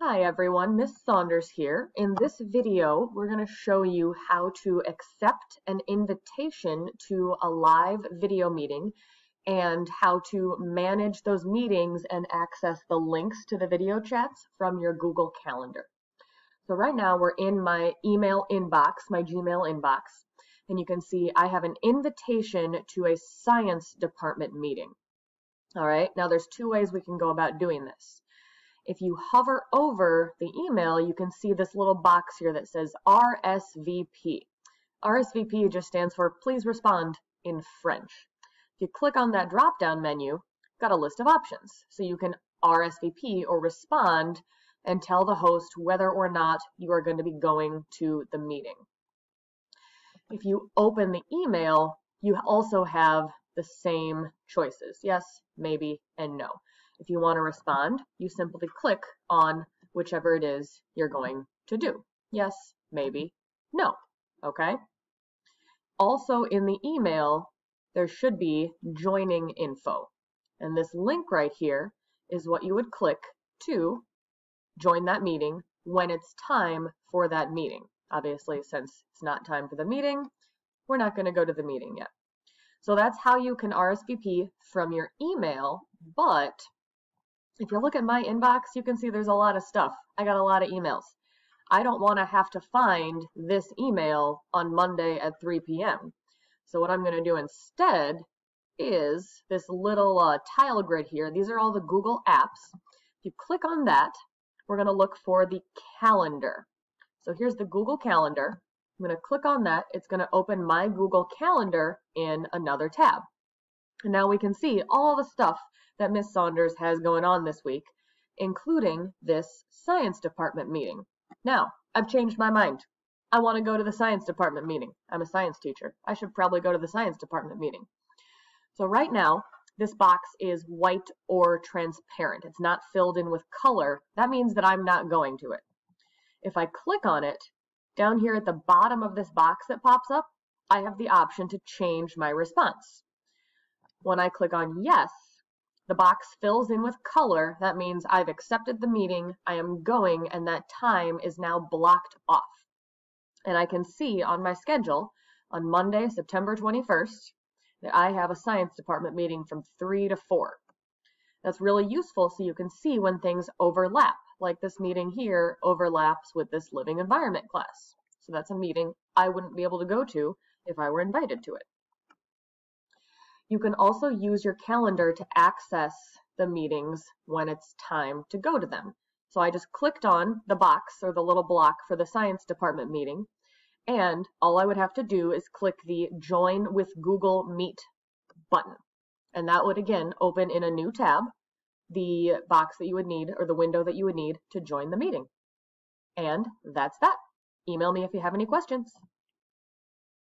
Hi everyone, Miss Saunders here. In this video, we're going to show you how to accept an invitation to a live video meeting and how to manage those meetings and access the links to the video chats from your Google Calendar. So right now we're in my email inbox, my Gmail inbox, and you can see I have an invitation to a science department meeting. All right, now there's two ways we can go about doing this. If you hover over the email, you can see this little box here that says RSVP. RSVP just stands for please respond in French. If you click on that drop down menu, you've got a list of options. So you can RSVP or respond and tell the host whether or not you are going to be going to the meeting. If you open the email, you also have the same choices. Yes, maybe, and no. If you want to respond, you simply click on whichever it is you're going to do. Yes, maybe, no. Okay? Also in the email, there should be joining info. And this link right here is what you would click to join that meeting when it's time for that meeting. Obviously, since it's not time for the meeting, we're not going to go to the meeting yet. So that's how you can RSVP from your email. But if you look at my inbox, you can see there's a lot of stuff. I got a lot of emails. I don't want to have to find this email on Monday at 3 p.m. So what I'm going to do instead is this little uh, tile grid here. These are all the Google apps. If you click on that, we're going to look for the calendar. So here's the Google Calendar. I'm going to click on that. It's going to open my Google Calendar in another tab. And now we can see all the stuff that Miss Saunders has going on this week, including this science department meeting. Now, I've changed my mind. I want to go to the science department meeting. I'm a science teacher. I should probably go to the science department meeting. So right now, this box is white or transparent. It's not filled in with color. That means that I'm not going to it. If I click on it, down here at the bottom of this box that pops up, I have the option to change my response. When I click on yes, the box fills in with color. That means I've accepted the meeting, I am going, and that time is now blocked off. And I can see on my schedule on Monday, September 21st, that I have a science department meeting from 3 to 4. That's really useful so you can see when things overlap like this meeting here overlaps with this living environment class. So that's a meeting I wouldn't be able to go to if I were invited to it. You can also use your calendar to access the meetings when it's time to go to them. So I just clicked on the box or the little block for the science department meeting, and all I would have to do is click the Join with Google Meet button. And that would again open in a new tab the box that you would need or the window that you would need to join the meeting. And that's that. Email me if you have any questions.